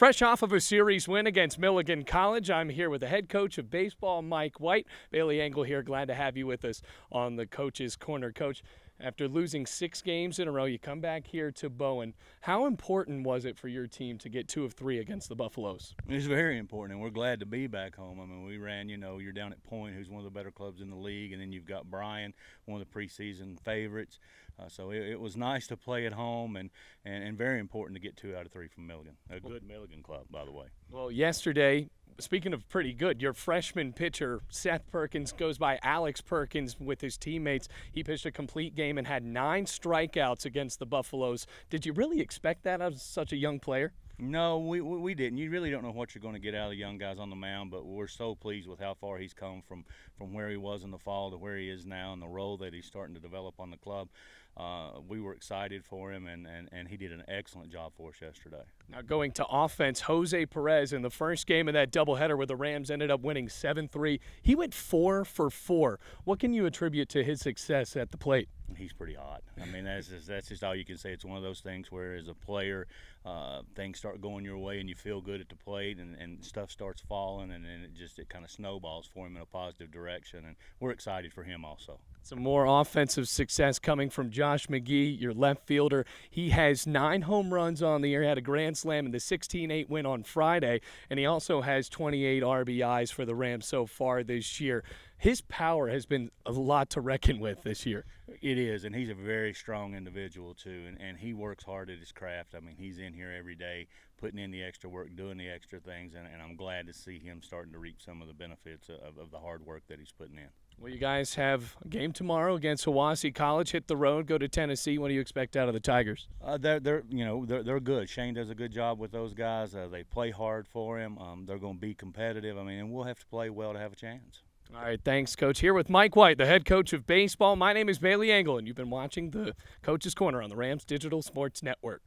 Fresh off of a series win against Milligan College, I'm here with the head coach of baseball, Mike White. Bailey Angle here. Glad to have you with us on the Coach's Corner. Coach, after losing six games in a row, you come back here to Bowen. How important was it for your team to get two of three against the Buffaloes? It's very important, and we're glad to be back home. I mean, we ran, you know, you're down at Point, who's one of the better clubs in the league, and then you've got Bryan, one of the preseason favorites. Uh, so it, it, was nice to play at home and, and, and very important to get two out of three from Milligan. A good Milligan club, by the way. Well, yesterday, speaking of pretty good, your freshman pitcher, Seth Perkins, goes by Alex Perkins with his teammates. He pitched a complete game and had nine strikeouts against the Buffaloes. Did you really expect that of such a young player? No, we, we didn't. You really don't know what you're going to get out of the young guys on the mound, but we're so pleased with how far he's come from, from where he was in the fall to where he is now and the role that he's starting to develop on the club. Uh, we were excited for him, and, and, and he did an excellent job for us yesterday. Now going to offense, Jose Perez in the first game of that doubleheader where the Rams ended up winning 7-3. He went four for four. What can you attribute to his success at the plate? He's pretty hot. I mean, that's just, that's just all you can say. It's one of those things where, as a player, uh, things start going your way and you feel good at the plate, and, and stuff starts falling, and then it just it kind of snowballs for him in a positive direction. And we're excited for him also. Some more offensive success coming from Josh McGee, your left fielder. He has nine home runs on the year, had a grand slam in the 16 8 win on Friday, and he also has 28 RBIs for the Rams so far this year. His power has been a lot to reckon with this year. It is, and he's a very strong individual too, and, and he works hard at his craft. I mean, he's in here every day, putting in the extra work, doing the extra things, and, and I'm glad to see him starting to reap some of the benefits of, of the hard work that he's putting in. Well, you guys have a game tomorrow against Hiwassee College. Hit the road, go to Tennessee. What do you expect out of the Tigers? Uh, they're, they're, you know, they're, they're good. Shane does a good job with those guys. Uh, they play hard for him. Um, they're going to be competitive. I mean, and we'll have to play well to have a chance. All right, thanks, Coach. Here with Mike White, the head coach of baseball. My name is Bailey Angle, and you've been watching the Coach's Corner on the Rams Digital Sports Network.